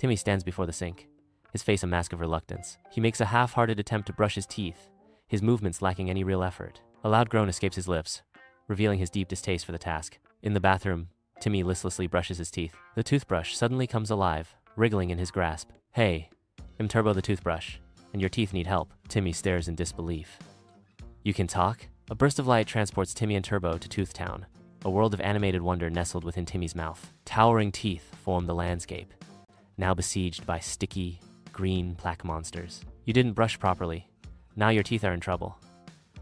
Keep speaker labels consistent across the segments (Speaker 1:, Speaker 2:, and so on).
Speaker 1: Timmy stands before the sink, his face a mask of reluctance. He makes a half-hearted attempt to brush his teeth, his movements lacking any real effort. A loud groan escapes his lips, revealing his deep distaste for the task. In the bathroom, Timmy listlessly brushes his teeth. The toothbrush suddenly comes alive, wriggling in his grasp. Hey, I'm Turbo the toothbrush, and your teeth need help. Timmy stares in disbelief. You can talk? A burst of light transports Timmy and Turbo to Tooth Town, a world of animated wonder nestled within Timmy's mouth. Towering teeth form the landscape, now besieged by sticky, green plaque monsters. You didn't brush properly. Now your teeth are in trouble.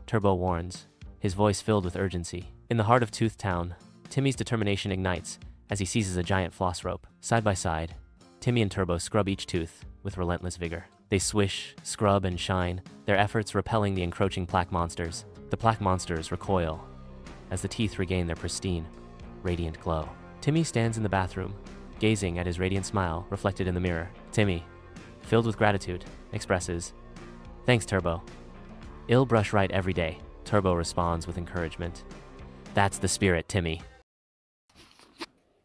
Speaker 1: Turbo warns, his voice filled with urgency. In the heart of Tooth Town, Timmy's determination ignites as he seizes a giant floss rope. Side by side, Timmy and Turbo scrub each tooth with relentless vigor. They swish, scrub, and shine, their efforts repelling the encroaching plaque monsters. The plaque monsters recoil as the teeth regain their pristine, radiant glow. Timmy stands in the bathroom, gazing at his radiant smile reflected in the mirror. Timmy, filled with gratitude, expresses, Thanks, Turbo. Ill brush right every day. Turbo responds with encouragement. That's the spirit, Timmy.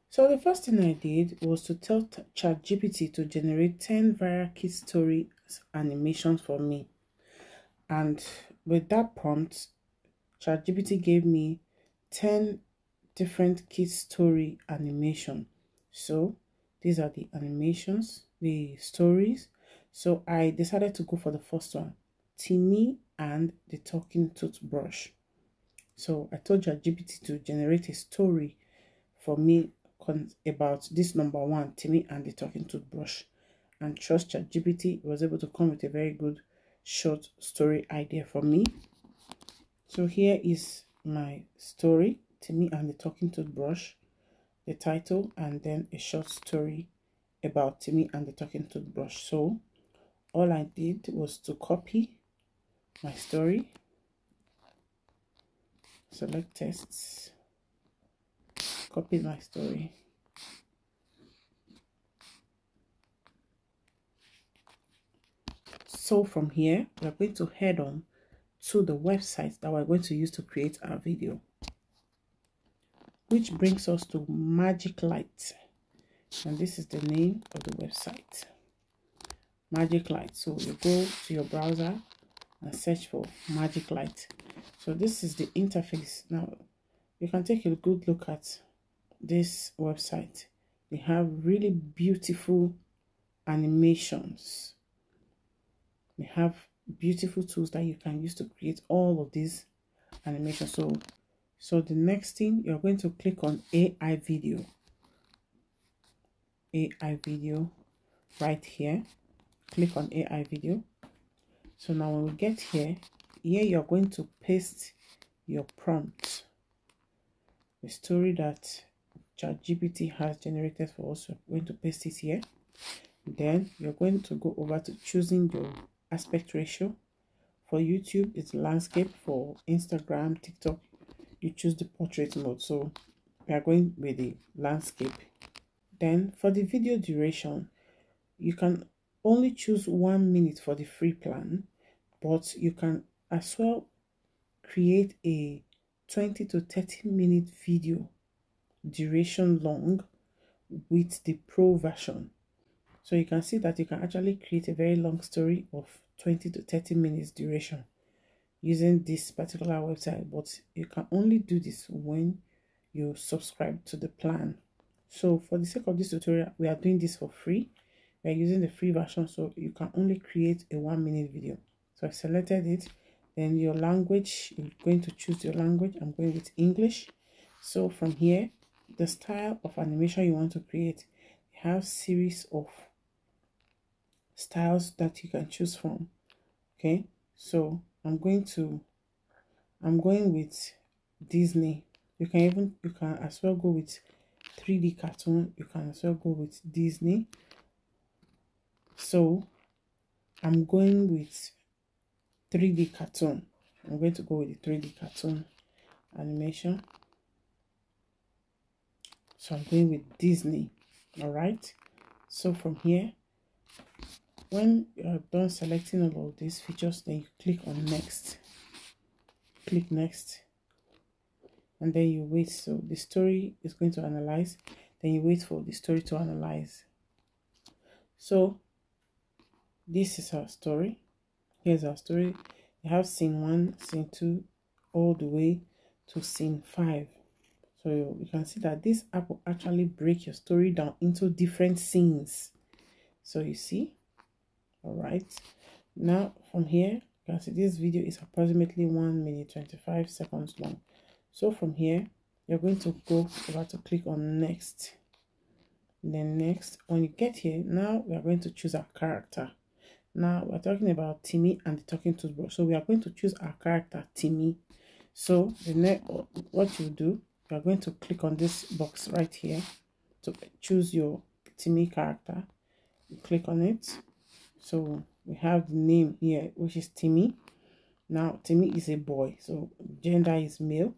Speaker 2: So the first thing I did was to tell ChatGPT to generate 10 viral kid story animations for me. And with that prompt, ChatGPT gave me 10 different kid story animation. So these are the animations, the stories. So I decided to go for the first one, Timmy and the talking toothbrush. So I told ChatGPT to generate a story for me about this number one, Timmy and the talking toothbrush. And trust ChatGPT was able to come with a very good short story idea for me. So here is my story, Timmy and the talking toothbrush, the title, and then a short story about Timmy and the talking toothbrush. So all I did was to copy my story, select tests, copy my story. So from here, we're going to head on to the website that we're going to use to create our video. Which brings us to Magic Light. And this is the name of the website. Magic Light. So you go to your browser and search for Magic Light. So this is the interface. Now you can take a good look at this website they have really beautiful animations they have beautiful tools that you can use to create all of these animations so so the next thing you're going to click on ai video ai video right here click on ai video so now when we get here here you're going to paste your prompt the story that ChatGPT has generated for us. We're going to paste it here. Then you're going to go over to choosing your aspect ratio. For YouTube, it's landscape. For Instagram, TikTok, you choose the portrait mode. So we are going with the landscape. Then for the video duration, you can only choose one minute for the free plan, but you can as well create a 20 to 30 minute video duration long with the pro version so you can see that you can actually create a very long story of 20 to 30 minutes duration using this particular website but you can only do this when you subscribe to the plan. So for the sake of this tutorial we are doing this for free. We are using the free version so you can only create a one minute video. So i selected it. Then your language you're going to choose your language. I'm going with english. So from here the style of animation you want to create. You have series of styles that you can choose from. Okay? So i'm going to i'm going with disney. You can even you can as well go with 3d cartoon. You can as well go with disney. So i'm going with 3d cartoon. I'm going to go with the 3d cartoon animation. So I'm going with Disney. All right. So from here, when you're done selecting all of these features, then you click on next. Click next. And then you wait. So the story is going to analyze. Then you wait for the story to analyze. so this is our story here's our story you have scene one scene two all the way to scene five so you can see that this app will actually break your story down into different scenes so you see all right. Now from here you can see this video is approximately 1 minute 25 seconds long. So from here you're going to go over to click on next. Then next when you get here now we are going to choose our character. Now we're talking about timmy and the talking toothbrush. So we are going to choose our character timmy so the next what you do you are going to click on this box right here to choose your timmy character. You click on it so we have the name here which is timmy now timmy is a boy so gender is male.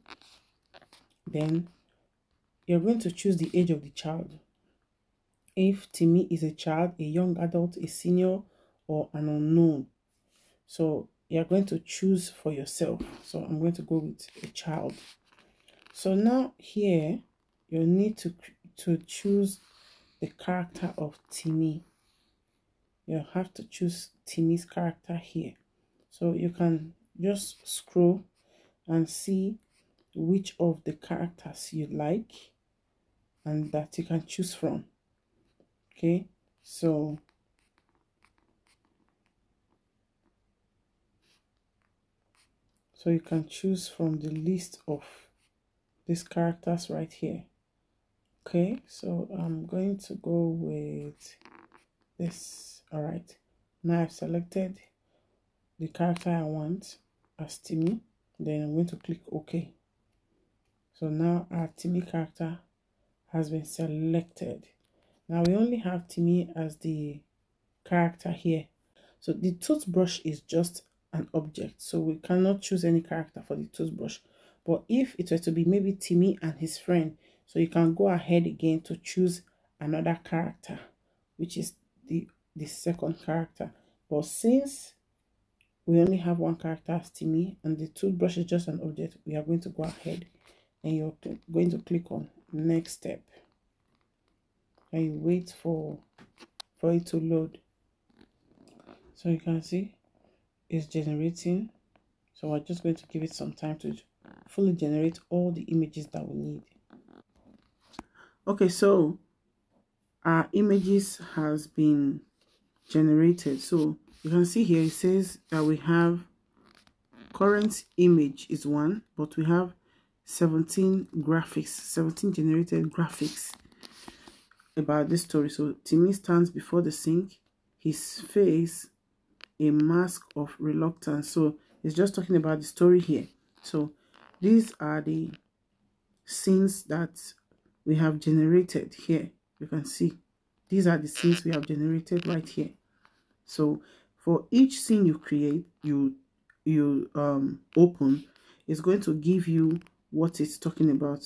Speaker 2: Then you're going to choose the age of the child. If timmy is a child a young adult a senior or an unknown. So you're going to choose for yourself. So i'm going to go with a child. So now here you need to to choose the character of timmy you have to choose Timmy's character here. So you can just scroll and see which of the characters you like and that you can choose from. Okay, so so you can choose from the list of these characters right here. Okay, so I'm going to go with this all right. Now I've selected the character I want as Timmy. Then I'm going to click OK. So now our Timmy character has been selected. Now we only have Timmy as the character here. So the toothbrush is just an object. So we cannot choose any character for the toothbrush. But if it were to be maybe Timmy and his friend so you can go ahead again to choose another character which is the the second character. But since we only have one character as Timmy and the toothbrush is just an object, we are going to go ahead and you're going to click on next step. And you wait for, for it to load. So you can see it's generating. So we're just going to give it some time to fully generate all the images that we need. Okay, so our images has been generated. So you can see here it says that we have current image is one but we have 17 graphics 17 generated graphics about this story. So timmy stands before the sink his face a mask of reluctance. So it's just talking about the story here. So these are the scenes that we have generated here. You can see these are the scenes we have generated right here. So for each scene you create you you um open it's going to give you what it's talking about.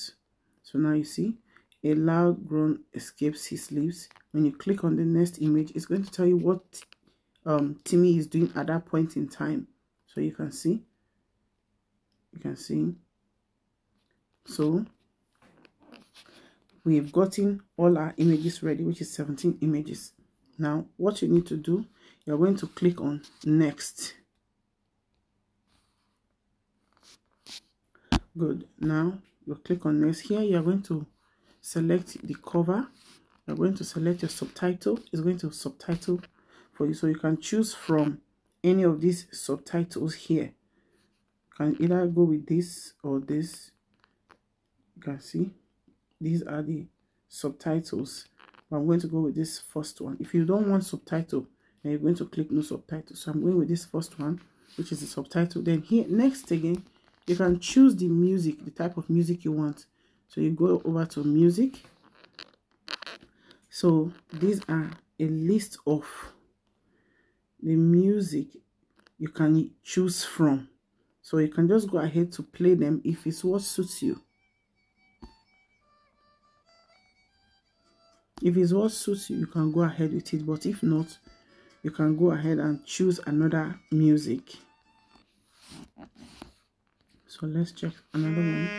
Speaker 2: So now you see a loud groan escapes his lips. When you click on the next image it's going to tell you what um timmy is doing at that point in time. So you can see you can see. So we've gotten all our images ready which is 17 images. Now what you need to do you're going to click on next. Good. Now you click on next. Here you're going to select the cover. You're going to select your subtitle. It's going to subtitle for you. So you can choose from any of these subtitles here. You can either go with this or this. You can see these are the subtitles. I'm going to go with this first one if you don't want subtitle then you're going to click no subtitle. So i'm going with this first one which is the subtitle. Then here next again you can choose the music the type of music you want. So you go over to music. So these are a list of the music you can choose from. So you can just go ahead to play them if it's what suits you if it's what suits you you can go ahead with it but if not you can go ahead and choose another music. So let's check another one.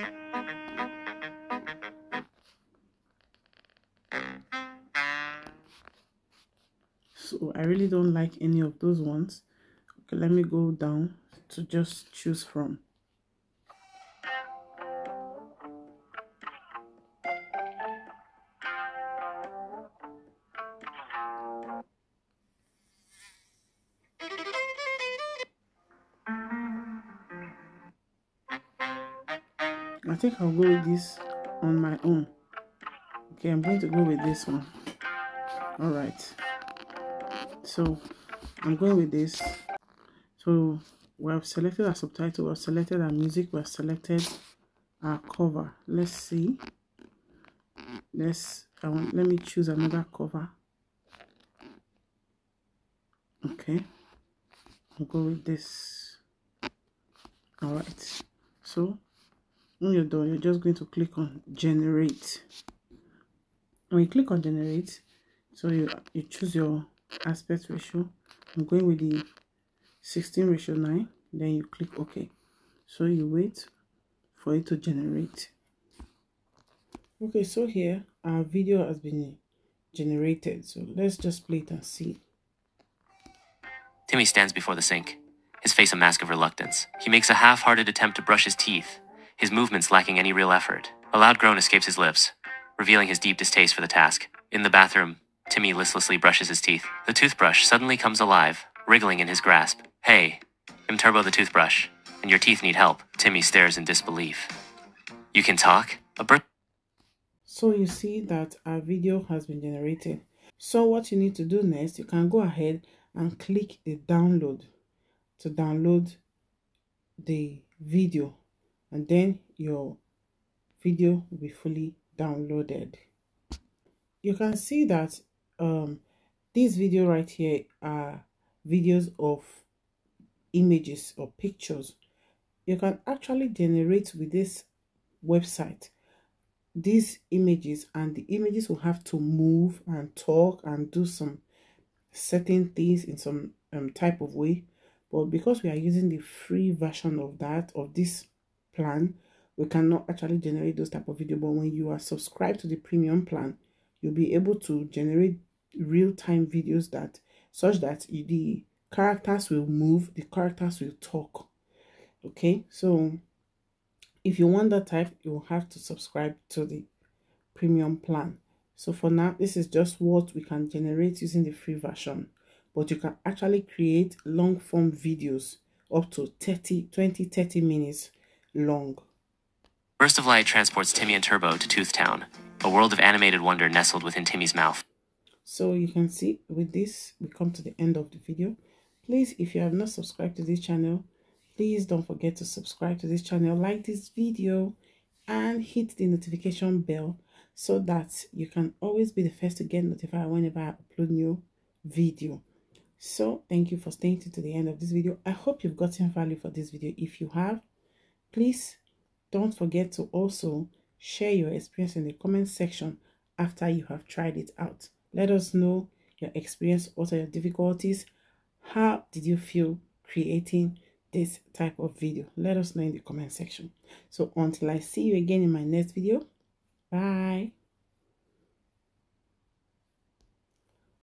Speaker 2: So i really don't like any of those ones. Okay let me go down to just choose from I think I'll go with this on my own. Okay, I'm going to go with this one. All right. So I'm going with this. So we have selected our subtitle, we have selected our music, we have selected our cover. Let's see. Let's I want let me choose another cover. Okay. I'll go with this. All right. So when you're done, you're just going to click on generate. When you click on generate, so you you choose your aspect ratio. I'm going with the 16 ratio 9. Then you click OK. So you wait for it to generate. Okay, so here our video has been generated. So let's just play it and see.
Speaker 1: Timmy stands before the sink, his face a mask of reluctance. He makes a half-hearted attempt to brush his teeth, his movements lacking any real effort. A loud groan escapes his lips, revealing his deep distaste for the task. In the bathroom, Timmy listlessly brushes his teeth. The toothbrush suddenly comes alive, wriggling in his grasp. Hey, I'm Turbo the toothbrush, and your teeth need help. Timmy stares in disbelief. You can talk? A.
Speaker 2: So you see that our video has been generated. So what you need to do next, you can go ahead and click the download to download the video and then your video will be fully downloaded. You can see that um this video right here are videos of images or pictures. You can actually generate with this website these images and the images will have to move and talk and do some certain things in some um, type of way. But because we are using the free version of that of this plan we cannot actually generate those type of video but when you are subscribed to the premium plan you'll be able to generate real-time videos that such that the characters will move the characters will talk okay? So if you want that type you will have to subscribe to the premium plan. So for now this is just what we can generate using the free version but you can actually create long form videos up to 30 20 30 minutes long.
Speaker 1: Burst of light transports timmy and turbo to toothtown a world of animated wonder nestled within timmy's mouth.
Speaker 2: So you can see with this we come to the end of the video. Please if you have not subscribed to this channel please don't forget to subscribe to this channel like this video and hit the notification bell so that you can always be the first to get notified whenever i upload new video. So thank you for staying to the end of this video. I hope you've gotten value for this video. If you have please don't forget to also share your experience in the comment section after you have tried it out. Let us know your experience what are your difficulties how did you feel creating this type of video? Let us know in the comment section. So until i see you again in my next video bye